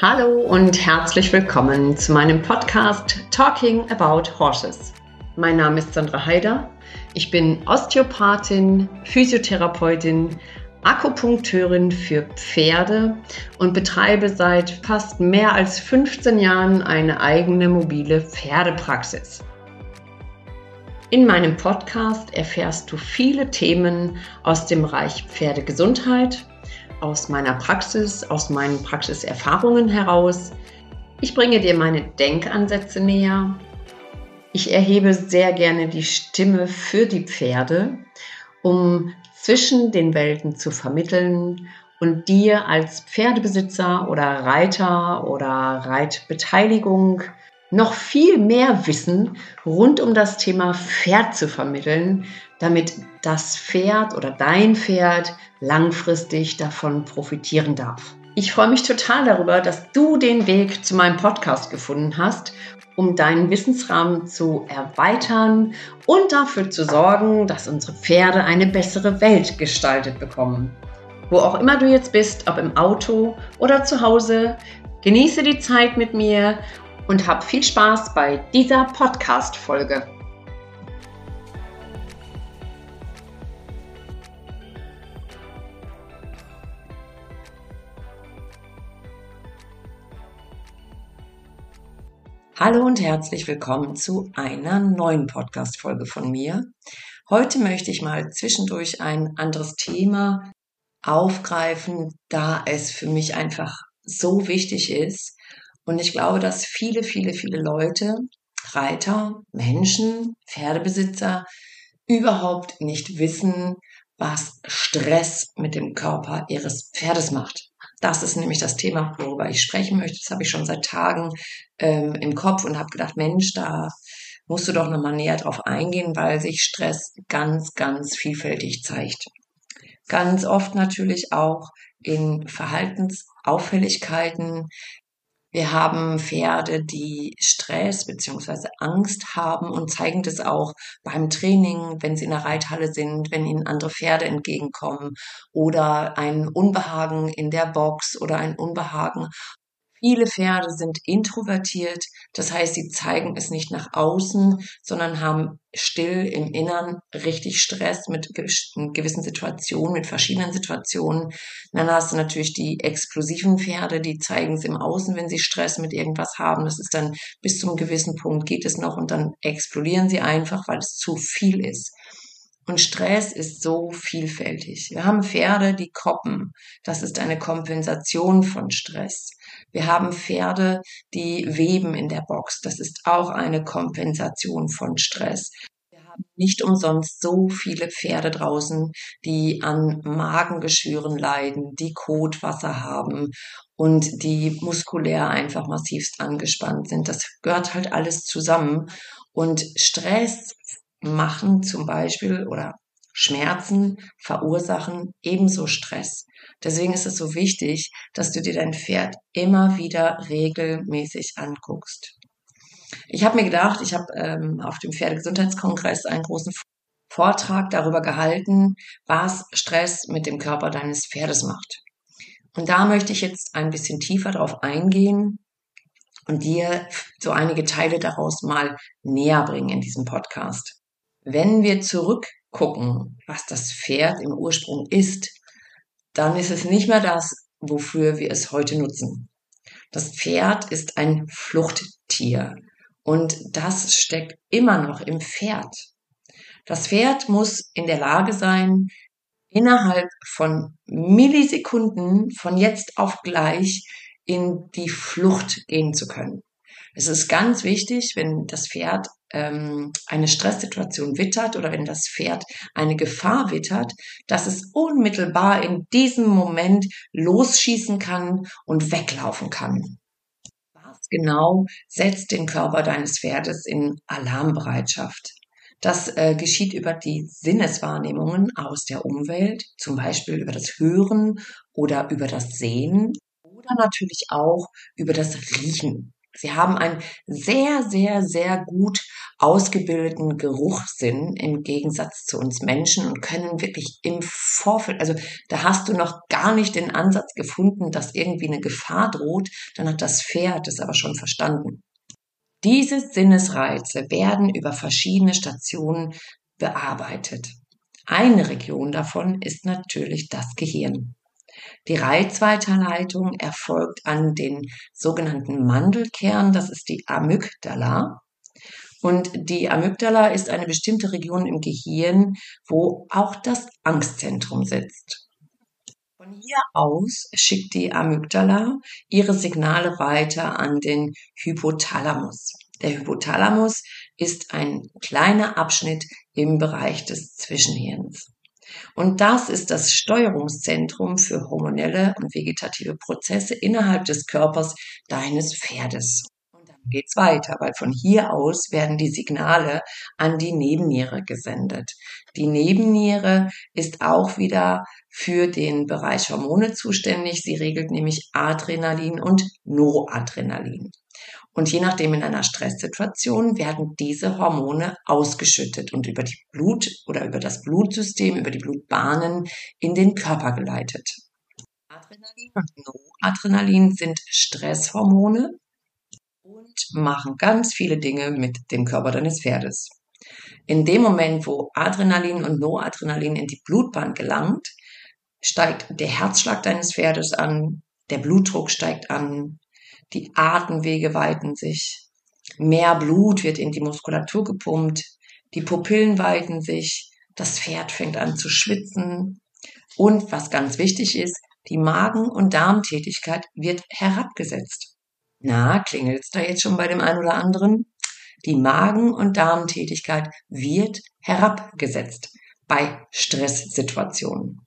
Hallo und herzlich willkommen zu meinem Podcast Talking About Horses. Mein Name ist Sandra Haider. Ich bin Osteopathin, Physiotherapeutin, Akupunkteurin für Pferde und betreibe seit fast mehr als 15 Jahren eine eigene mobile Pferdepraxis. In meinem Podcast erfährst du viele Themen aus dem Bereich Pferdegesundheit, aus meiner Praxis, aus meinen Praxiserfahrungen heraus. Ich bringe dir meine Denkansätze näher. Ich erhebe sehr gerne die Stimme für die Pferde, um zwischen den Welten zu vermitteln und dir als Pferdebesitzer oder Reiter oder Reitbeteiligung noch viel mehr Wissen rund um das Thema Pferd zu vermitteln, damit das Pferd oder dein Pferd langfristig davon profitieren darf. Ich freue mich total darüber, dass du den Weg zu meinem Podcast gefunden hast, um deinen Wissensrahmen zu erweitern und dafür zu sorgen, dass unsere Pferde eine bessere Welt gestaltet bekommen. Wo auch immer du jetzt bist, ob im Auto oder zu Hause, genieße die Zeit mit mir und hab viel Spaß bei dieser Podcast-Folge. Hallo und herzlich willkommen zu einer neuen Podcast-Folge von mir. Heute möchte ich mal zwischendurch ein anderes Thema aufgreifen, da es für mich einfach so wichtig ist, und ich glaube, dass viele, viele, viele Leute, Reiter, Menschen, Pferdebesitzer überhaupt nicht wissen, was Stress mit dem Körper ihres Pferdes macht. Das ist nämlich das Thema, worüber ich sprechen möchte. Das habe ich schon seit Tagen ähm, im Kopf und habe gedacht, Mensch, da musst du doch nochmal näher drauf eingehen, weil sich Stress ganz, ganz vielfältig zeigt. Ganz oft natürlich auch in Verhaltensauffälligkeiten, wir haben Pferde, die Stress beziehungsweise Angst haben und zeigen das auch beim Training, wenn sie in der Reithalle sind, wenn ihnen andere Pferde entgegenkommen oder ein Unbehagen in der Box oder ein Unbehagen Viele Pferde sind introvertiert, das heißt, sie zeigen es nicht nach außen, sondern haben still im Innern richtig Stress mit gewissen Situationen, mit verschiedenen Situationen. dann hast du natürlich die explosiven Pferde, die zeigen es im Außen, wenn sie Stress mit irgendwas haben. Das ist dann bis zu einem gewissen Punkt geht es noch und dann explodieren sie einfach, weil es zu viel ist. Und Stress ist so vielfältig. Wir haben Pferde, die koppen. Das ist eine Kompensation von Stress. Wir haben Pferde, die weben in der Box. Das ist auch eine Kompensation von Stress. Wir haben nicht umsonst so viele Pferde draußen, die an Magengeschwüren leiden, die Kotwasser haben und die muskulär einfach massivst angespannt sind. Das gehört halt alles zusammen. Und Stress machen zum Beispiel oder Schmerzen verursachen ebenso Stress. Deswegen ist es so wichtig, dass du dir dein Pferd immer wieder regelmäßig anguckst. Ich habe mir gedacht, ich habe ähm, auf dem Pferdegesundheitskongress einen großen Vortrag darüber gehalten, was Stress mit dem Körper deines Pferdes macht. Und da möchte ich jetzt ein bisschen tiefer darauf eingehen und dir so einige Teile daraus mal näher bringen in diesem Podcast. Wenn wir zurückgucken, was das Pferd im Ursprung ist, dann ist es nicht mehr das, wofür wir es heute nutzen. Das Pferd ist ein Fluchttier und das steckt immer noch im Pferd. Das Pferd muss in der Lage sein, innerhalb von Millisekunden von jetzt auf gleich in die Flucht gehen zu können. Es ist ganz wichtig, wenn das Pferd ähm, eine Stresssituation wittert oder wenn das Pferd eine Gefahr wittert, dass es unmittelbar in diesem Moment losschießen kann und weglaufen kann. Was genau setzt den Körper deines Pferdes in Alarmbereitschaft? Das äh, geschieht über die Sinneswahrnehmungen aus der Umwelt, zum Beispiel über das Hören oder über das Sehen oder natürlich auch über das Riechen. Sie haben ein sehr, sehr, sehr gut ausgebildeten Geruchssinn im Gegensatz zu uns Menschen und können wirklich im Vorfeld, also da hast du noch gar nicht den Ansatz gefunden, dass irgendwie eine Gefahr droht, dann hat das Pferd es aber schon verstanden. Diese Sinnesreize werden über verschiedene Stationen bearbeitet. Eine Region davon ist natürlich das Gehirn. Die Reizweiterleitung erfolgt an den sogenannten Mandelkern, das ist die Amygdala. Und die Amygdala ist eine bestimmte Region im Gehirn, wo auch das Angstzentrum sitzt. Von hier aus schickt die Amygdala ihre Signale weiter an den Hypothalamus. Der Hypothalamus ist ein kleiner Abschnitt im Bereich des Zwischenhirns. Und das ist das Steuerungszentrum für hormonelle und vegetative Prozesse innerhalb des Körpers deines Pferdes. Geht's weiter, weil von hier aus werden die Signale an die Nebenniere gesendet. Die Nebenniere ist auch wieder für den Bereich Hormone zuständig. Sie regelt nämlich Adrenalin und Noradrenalin. Und je nachdem in einer Stresssituation werden diese Hormone ausgeschüttet und über die Blut oder über das Blutsystem, über die Blutbahnen in den Körper geleitet. Adrenalin und Noradrenalin sind Stresshormone und machen ganz viele Dinge mit dem Körper deines Pferdes. In dem Moment, wo Adrenalin und Noradrenalin in die Blutbahn gelangt, steigt der Herzschlag deines Pferdes an, der Blutdruck steigt an, die Atemwege weiten sich, mehr Blut wird in die Muskulatur gepumpt, die Pupillen weiten sich, das Pferd fängt an zu schwitzen und was ganz wichtig ist, die Magen- und Darmtätigkeit wird herabgesetzt. Na, klingelt's da jetzt schon bei dem einen oder anderen? Die Magen- und Darmtätigkeit wird herabgesetzt bei Stresssituationen.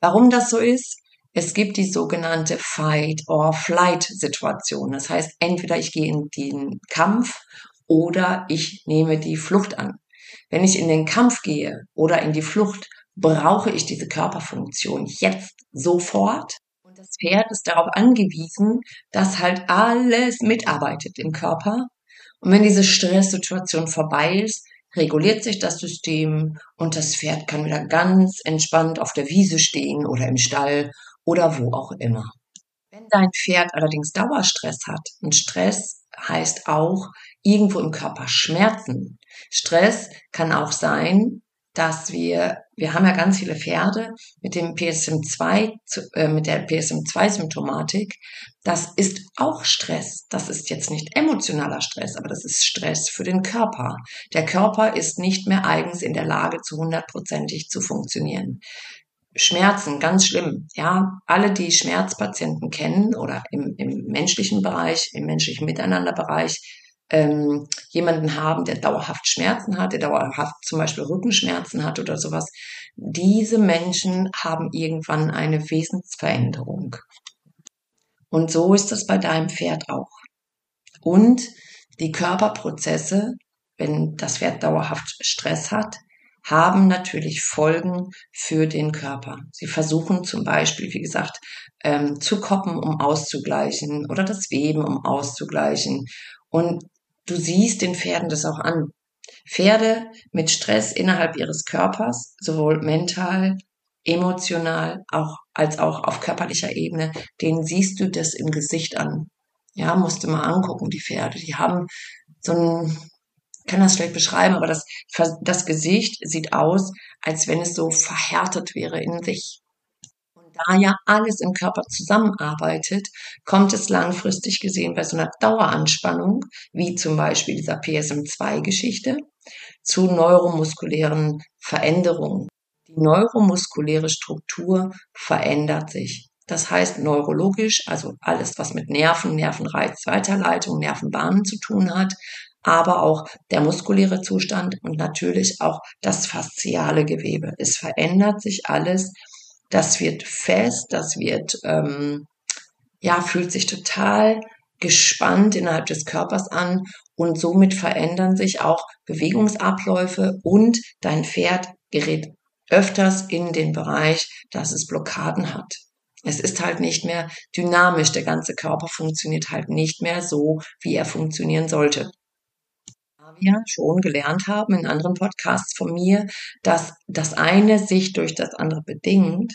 Warum das so ist? Es gibt die sogenannte Fight-or-Flight-Situation. Das heißt, entweder ich gehe in den Kampf oder ich nehme die Flucht an. Wenn ich in den Kampf gehe oder in die Flucht, brauche ich diese Körperfunktion jetzt sofort. Das Pferd ist darauf angewiesen, dass halt alles mitarbeitet im Körper. Und wenn diese Stresssituation vorbei ist, reguliert sich das System und das Pferd kann wieder ganz entspannt auf der Wiese stehen oder im Stall oder wo auch immer. Wenn dein Pferd allerdings Dauerstress hat, und Stress heißt auch irgendwo im Körper Schmerzen. Stress kann auch sein, dass wir, wir haben ja ganz viele Pferde mit dem PSM2, äh, mit der PSM2-Symptomatik. Das ist auch Stress. Das ist jetzt nicht emotionaler Stress, aber das ist Stress für den Körper. Der Körper ist nicht mehr eigens in der Lage, zu hundertprozentig zu funktionieren. Schmerzen, ganz schlimm. Ja, alle, die Schmerzpatienten kennen oder im, im menschlichen Bereich, im menschlichen Miteinanderbereich, ähm, jemanden haben, der dauerhaft Schmerzen hat, der dauerhaft zum Beispiel Rückenschmerzen hat oder sowas. Diese Menschen haben irgendwann eine Wesensveränderung. Und so ist das bei deinem Pferd auch. Und die Körperprozesse, wenn das Pferd dauerhaft Stress hat, haben natürlich Folgen für den Körper. Sie versuchen zum Beispiel, wie gesagt, ähm, zu koppen, um auszugleichen oder das Weben, um auszugleichen. Und du siehst den Pferden das auch an. Pferde mit Stress innerhalb ihres Körpers, sowohl mental, emotional, auch, als auch auf körperlicher Ebene, denen siehst du das im Gesicht an. Ja, musst du mal angucken, die Pferde. Die haben so ein kann das schlecht beschreiben, aber das, das Gesicht sieht aus, als wenn es so verhärtet wäre in sich. Da ja alles im Körper zusammenarbeitet, kommt es langfristig gesehen bei so einer Daueranspannung, wie zum Beispiel dieser PSM2-Geschichte, zu neuromuskulären Veränderungen. Die neuromuskuläre Struktur verändert sich. Das heißt neurologisch, also alles, was mit Nerven, Nervenreiz, Weiterleitung, Nervenbahnen zu tun hat, aber auch der muskuläre Zustand und natürlich auch das fasziale Gewebe. Es verändert sich alles. Das wird fest, das wird, ähm, ja, fühlt sich total gespannt innerhalb des Körpers an und somit verändern sich auch Bewegungsabläufe und dein Pferd gerät öfters in den Bereich, dass es Blockaden hat. Es ist halt nicht mehr dynamisch. Der ganze Körper funktioniert halt nicht mehr so, wie er funktionieren sollte wir schon gelernt haben in anderen Podcasts von mir, dass das eine sich durch das andere bedingt,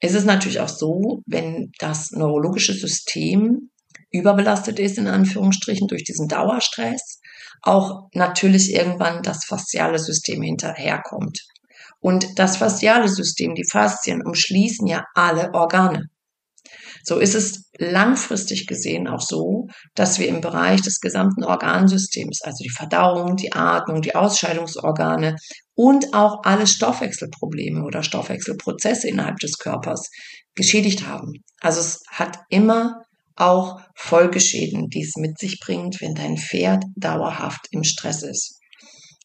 ist es natürlich auch so, wenn das neurologische System überbelastet ist, in Anführungsstrichen, durch diesen Dauerstress, auch natürlich irgendwann das fasziale System hinterherkommt. Und das fasziale System, die Faszien, umschließen ja alle Organe. So ist es langfristig gesehen auch so, dass wir im Bereich des gesamten Organsystems, also die Verdauung, die Atmung, die Ausscheidungsorgane und auch alle Stoffwechselprobleme oder Stoffwechselprozesse innerhalb des Körpers geschädigt haben. Also es hat immer auch Folgeschäden, die es mit sich bringt, wenn dein Pferd dauerhaft im Stress ist.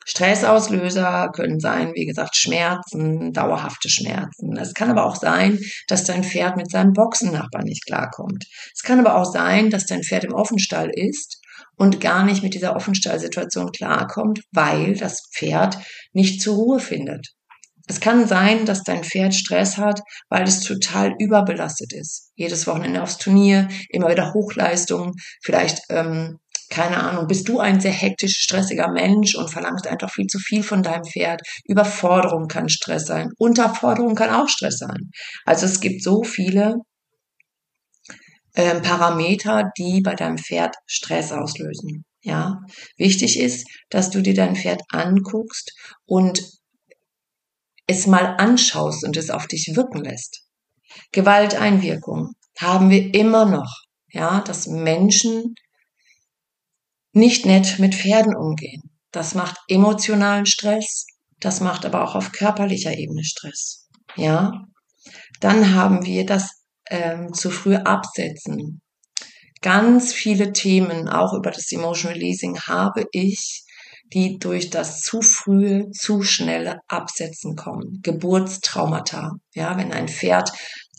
Stressauslöser können sein, wie gesagt, Schmerzen, dauerhafte Schmerzen. Es kann aber auch sein, dass dein Pferd mit seinem Boxennachbarn nicht klarkommt. Es kann aber auch sein, dass dein Pferd im Offenstall ist und gar nicht mit dieser Offenstallsituation klarkommt, weil das Pferd nicht zur Ruhe findet. Es kann sein, dass dein Pferd Stress hat, weil es total überbelastet ist. Jedes Wochenende aufs Turnier, immer wieder Hochleistungen, vielleicht ähm, keine Ahnung, bist du ein sehr hektisch, stressiger Mensch und verlangst einfach viel zu viel von deinem Pferd. Überforderung kann Stress sein. Unterforderung kann auch Stress sein. Also es gibt so viele äh, Parameter, die bei deinem Pferd Stress auslösen. Ja, wichtig ist, dass du dir dein Pferd anguckst und es mal anschaust und es auf dich wirken lässt. Gewalteinwirkung haben wir immer noch. Ja, dass Menschen nicht nett mit Pferden umgehen. Das macht emotionalen Stress, das macht aber auch auf körperlicher Ebene Stress. Ja, dann haben wir das ähm, zu früh absetzen. Ganz viele Themen, auch über das Emotional Releasing, habe ich, die durch das zu frühe, zu schnelle Absetzen kommen. Geburtstraumata. Ja, wenn ein Pferd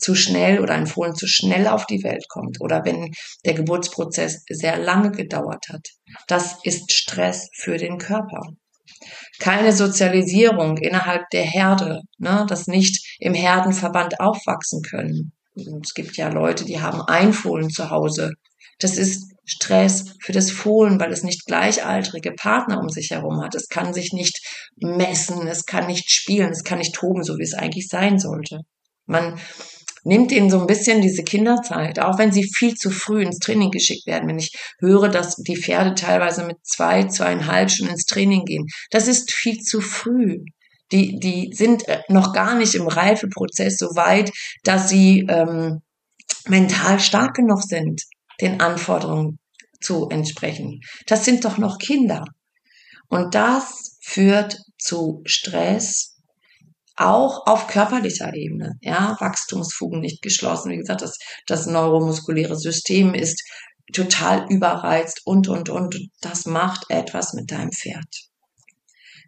zu schnell oder ein Fohlen zu schnell auf die Welt kommt oder wenn der Geburtsprozess sehr lange gedauert hat. Das ist Stress für den Körper. Keine Sozialisierung innerhalb der Herde, ne, das nicht im Herdenverband aufwachsen können. Es gibt ja Leute, die haben ein Fohlen zu Hause. Das ist Stress für das Fohlen, weil es nicht gleichaltrige Partner um sich herum hat. Es kann sich nicht messen, es kann nicht spielen, es kann nicht toben, so wie es eigentlich sein sollte. Man nimmt ihnen so ein bisschen diese Kinderzeit, auch wenn sie viel zu früh ins Training geschickt werden. Wenn ich höre, dass die Pferde teilweise mit zwei, zweieinhalb Stunden ins Training gehen, das ist viel zu früh. Die, die sind äh, noch gar nicht im Reifeprozess so weit, dass sie ähm, mental stark genug sind, den Anforderungen zu entsprechen. Das sind doch noch Kinder. Und das führt zu Stress, auch auf körperlicher Ebene. Ja, Wachstumsfugen nicht geschlossen. Wie gesagt, das, das neuromuskuläre System ist total überreizt und, und, und. Das macht etwas mit deinem Pferd.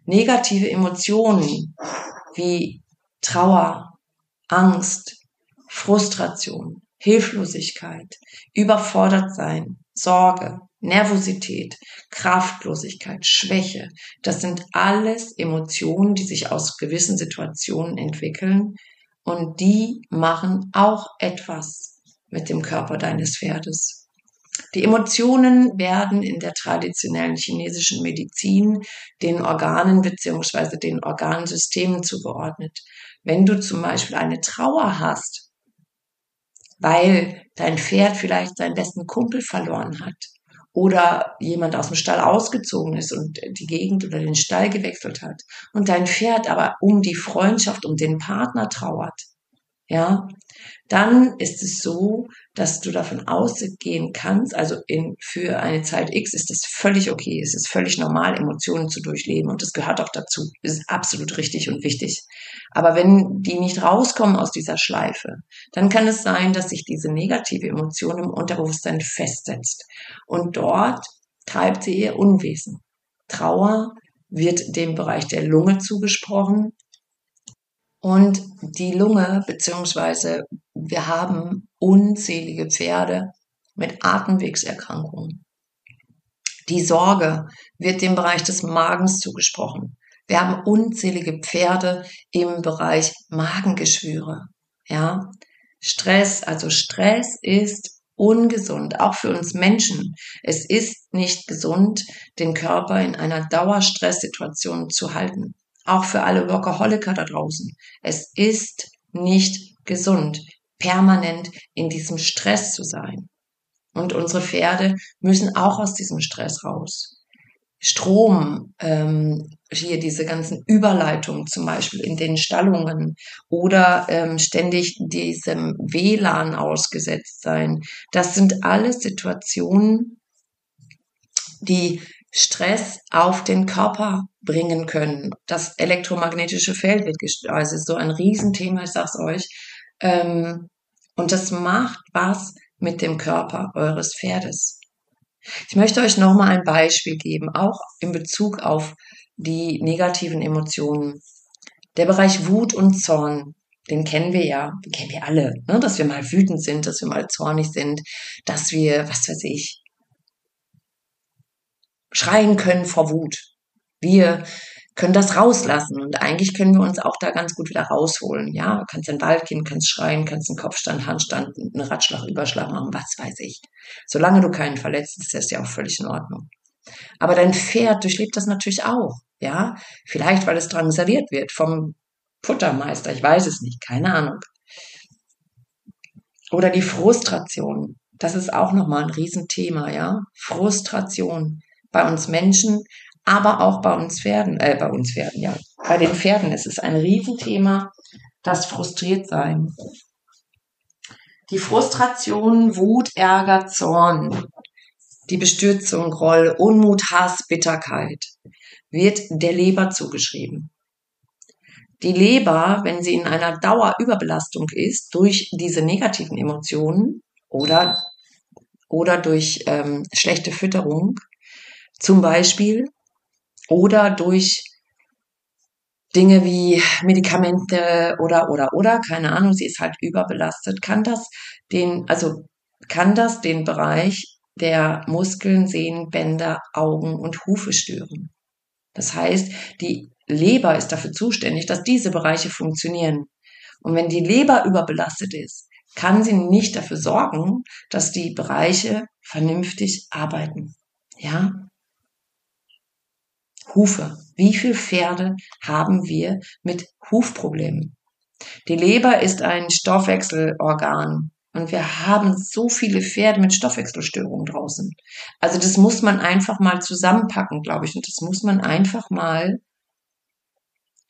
Negative Emotionen wie Trauer, Angst, Frustration, Hilflosigkeit, überfordert sein, Sorge, Nervosität, Kraftlosigkeit, Schwäche, das sind alles Emotionen, die sich aus gewissen Situationen entwickeln und die machen auch etwas mit dem Körper deines Pferdes. Die Emotionen werden in der traditionellen chinesischen Medizin den Organen beziehungsweise den Organsystemen zugeordnet. Wenn du zum Beispiel eine Trauer hast, weil dein Pferd vielleicht seinen besten Kumpel verloren hat, oder jemand aus dem Stall ausgezogen ist und die Gegend oder den Stall gewechselt hat und dein Pferd aber um die Freundschaft, um den Partner trauert, ja, dann ist es so, dass du davon ausgehen kannst, also in, für eine Zeit X ist es völlig okay, es ist völlig normal, Emotionen zu durchleben und das gehört auch dazu, ist absolut richtig und wichtig. Aber wenn die nicht rauskommen aus dieser Schleife, dann kann es sein, dass sich diese negative Emotion im Unterbewusstsein festsetzt und dort treibt sie ihr Unwesen. Trauer wird dem Bereich der Lunge zugesprochen, und die Lunge, beziehungsweise wir haben unzählige Pferde mit Atemwegserkrankungen. Die Sorge wird dem Bereich des Magens zugesprochen. Wir haben unzählige Pferde im Bereich Magengeschwüre. Ja, Stress, also Stress ist ungesund, auch für uns Menschen. Es ist nicht gesund, den Körper in einer Dauerstresssituation zu halten. Auch für alle Workaholiker da draußen. Es ist nicht gesund, permanent in diesem Stress zu sein. Und unsere Pferde müssen auch aus diesem Stress raus. Strom, ähm, hier diese ganzen Überleitungen zum Beispiel in den Stallungen oder ähm, ständig diesem WLAN ausgesetzt sein. Das sind alles Situationen, die Stress auf den Körper bringen können. Das elektromagnetische Feld wird also so ein Riesenthema, ich sag's euch. Ähm, und das macht was mit dem Körper eures Pferdes. Ich möchte euch nochmal ein Beispiel geben, auch in Bezug auf die negativen Emotionen. Der Bereich Wut und Zorn, den kennen wir ja, den kennen wir alle, ne? dass wir mal wütend sind, dass wir mal zornig sind, dass wir, was weiß ich, schreien können vor Wut. Wir können das rauslassen und eigentlich können wir uns auch da ganz gut wieder rausholen. Ja, kannst in den Wald gehen, kannst schreien, kannst einen Kopfstand, Handstand, einen Ratschlag, Überschlag machen, was weiß ich. Solange du keinen verletzt, ist das ja auch völlig in Ordnung. Aber dein Pferd durchlebt das natürlich auch. Ja, vielleicht weil es dran serviert wird vom Futtermeister. Ich weiß es nicht, keine Ahnung. Oder die Frustration. Das ist auch nochmal ein Riesenthema, ja. Frustration bei uns Menschen, aber auch bei uns Pferden, äh, bei uns Pferden, ja. Bei den Pferden ist es ein Riesenthema, das frustriert sein. Die Frustration, Wut, Ärger, Zorn, die Bestürzung, Groll, Unmut, Hass, Bitterkeit wird der Leber zugeschrieben. Die Leber, wenn sie in einer Dauerüberbelastung ist durch diese negativen Emotionen oder, oder durch ähm, schlechte Fütterung, zum Beispiel, oder durch Dinge wie Medikamente oder, oder, oder, keine Ahnung, sie ist halt überbelastet, kann das den, also kann das den Bereich der Muskeln, Sehnen, Bänder, Augen und Hufe stören. Das heißt, die Leber ist dafür zuständig, dass diese Bereiche funktionieren. Und wenn die Leber überbelastet ist, kann sie nicht dafür sorgen, dass die Bereiche vernünftig arbeiten. Ja? Hufe. Wie viele Pferde haben wir mit Hufproblemen? Die Leber ist ein Stoffwechselorgan und wir haben so viele Pferde mit Stoffwechselstörungen draußen. Also das muss man einfach mal zusammenpacken, glaube ich. Und das muss man einfach mal,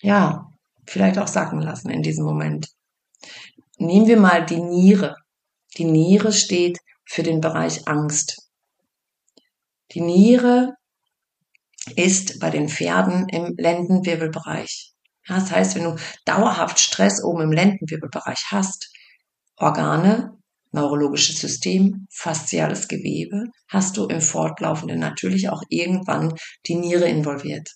ja, vielleicht auch sacken lassen in diesem Moment. Nehmen wir mal die Niere. Die Niere steht für den Bereich Angst. Die Niere ist bei den Pferden im Lendenwirbelbereich. Das heißt, wenn du dauerhaft Stress oben im Lendenwirbelbereich hast, Organe, neurologisches System, fasziales Gewebe, hast du im Fortlaufenden natürlich auch irgendwann die Niere involviert.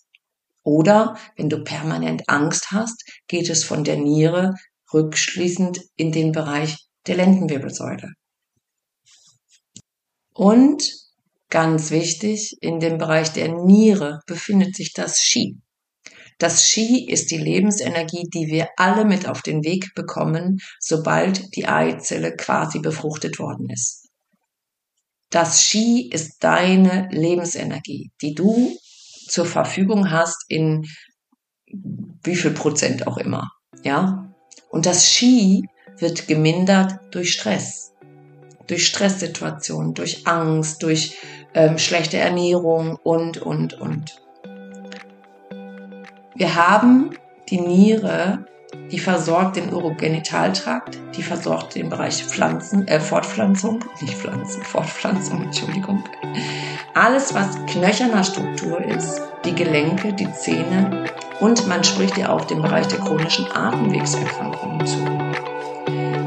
Oder wenn du permanent Angst hast, geht es von der Niere rückschließend in den Bereich der Lendenwirbelsäule. Und Ganz wichtig, in dem Bereich der Niere befindet sich das Qi. Das Qi ist die Lebensenergie, die wir alle mit auf den Weg bekommen, sobald die Eizelle quasi befruchtet worden ist. Das Qi ist deine Lebensenergie, die du zur Verfügung hast in wie viel Prozent auch immer, ja? Und das Qi wird gemindert durch Stress, durch Stresssituationen, durch Angst, durch ähm, schlechte Ernährung und, und, und. Wir haben die Niere, die versorgt den Urogenitaltrakt, die versorgt den Bereich Pflanzen, äh, Fortpflanzung, nicht Pflanzen, Fortpflanzung, Entschuldigung. Alles, was knöcherner Struktur ist, die Gelenke, die Zähne und man spricht ja auch den Bereich der chronischen Atemwegserkrankungen zu.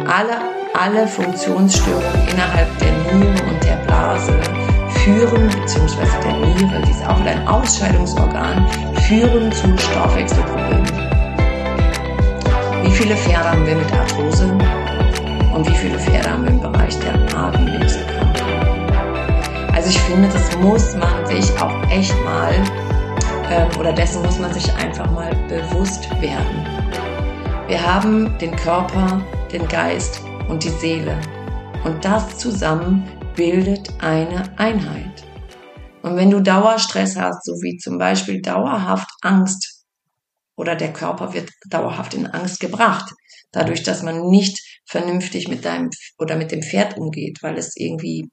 Alle, alle Funktionsstörungen innerhalb der Niere und der Blase führen, beziehungsweise der Niere, die ist auch ein Ausscheidungsorgan, führen zu Stoffwechselproblemen. Wie viele Pferde haben wir mit Arthrose und wie viele Pferde haben wir im Bereich der Atemwegserkrankungen? Also ich finde, das muss man sich auch echt mal, äh, oder dessen muss man sich einfach mal bewusst werden. Wir haben den Körper, den Geist und die Seele. Und das zusammen bildet eine Einheit. Und wenn du Dauerstress hast, so wie zum Beispiel dauerhaft Angst oder der Körper wird dauerhaft in Angst gebracht, dadurch, dass man nicht vernünftig mit deinem oder mit dem Pferd umgeht, weil es irgendwie,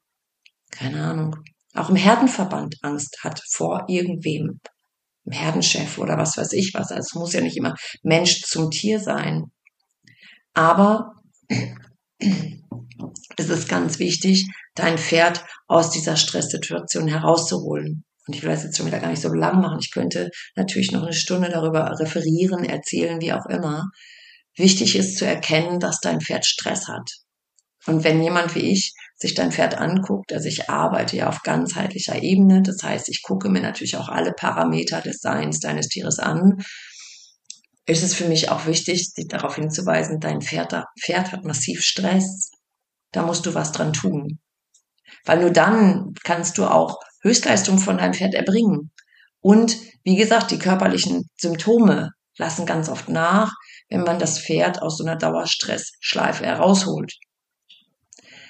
keine Ahnung, auch im Herdenverband Angst hat vor irgendwem, im Herdenchef oder was weiß ich was. Also es muss ja nicht immer Mensch zum Tier sein. Aber es ist ganz wichtig, dein Pferd aus dieser Stresssituation herauszuholen. Und ich will das jetzt schon wieder gar nicht so lang machen. Ich könnte natürlich noch eine Stunde darüber referieren, erzählen, wie auch immer. Wichtig ist zu erkennen, dass dein Pferd Stress hat. Und wenn jemand wie ich sich dein Pferd anguckt, also ich arbeite ja auf ganzheitlicher Ebene, das heißt, ich gucke mir natürlich auch alle Parameter des Seins deines Tieres an, ist es für mich auch wichtig, darauf hinzuweisen, dein Pferd, Pferd hat massiv Stress, da musst du was dran tun. Weil nur dann kannst du auch Höchstleistung von deinem Pferd erbringen. Und wie gesagt, die körperlichen Symptome lassen ganz oft nach, wenn man das Pferd aus so einer Dauerstressschleife herausholt.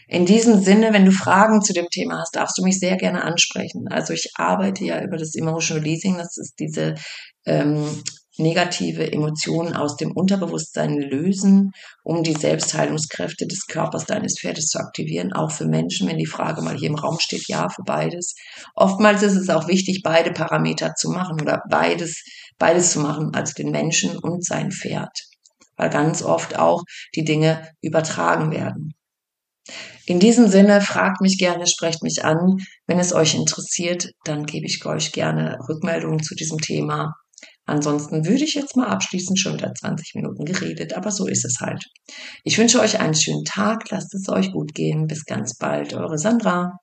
In diesem Sinne, wenn du Fragen zu dem Thema hast, darfst du mich sehr gerne ansprechen. Also ich arbeite ja über das Emotional Leasing, das ist diese ähm, negative Emotionen aus dem Unterbewusstsein lösen, um die Selbstheilungskräfte des Körpers deines Pferdes zu aktivieren, auch für Menschen, wenn die Frage mal hier im Raum steht, ja, für beides. Oftmals ist es auch wichtig, beide Parameter zu machen oder beides, beides zu machen, also den Menschen und sein Pferd, weil ganz oft auch die Dinge übertragen werden. In diesem Sinne, fragt mich gerne, sprecht mich an. Wenn es euch interessiert, dann gebe ich euch gerne Rückmeldungen zu diesem Thema. Ansonsten würde ich jetzt mal abschließend schon wieder 20 Minuten geredet, aber so ist es halt. Ich wünsche euch einen schönen Tag, lasst es euch gut gehen. Bis ganz bald, eure Sandra.